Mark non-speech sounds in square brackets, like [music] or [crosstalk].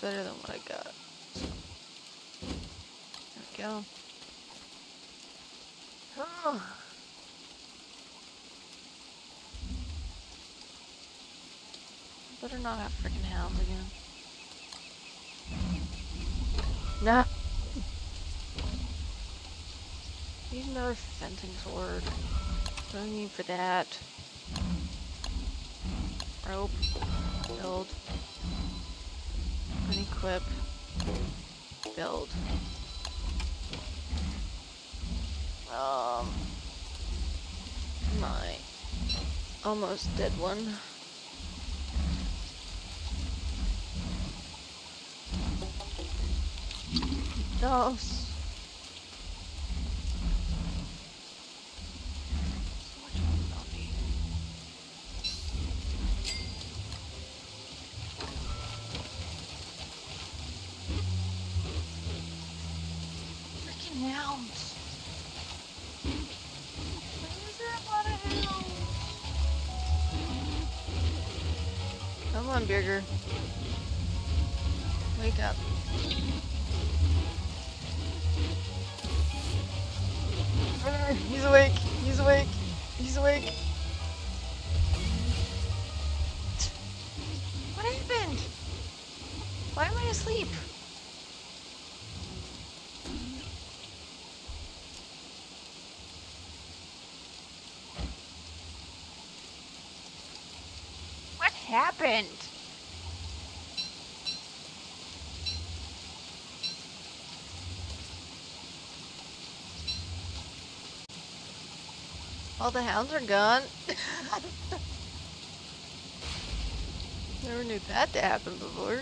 better than what I got. There we go. Oh. Better not have freaking hounds again. Nah. Need another fencing sword. No need for that. Rope. Build. Unequip. Build. Um. My almost dead one. No. Hounds. Come on, Bearger. Wake up. He's awake. He's awake. He's awake. What happened? Why am I asleep? Happened? All the hounds are gone. [laughs] Never knew that to happen before.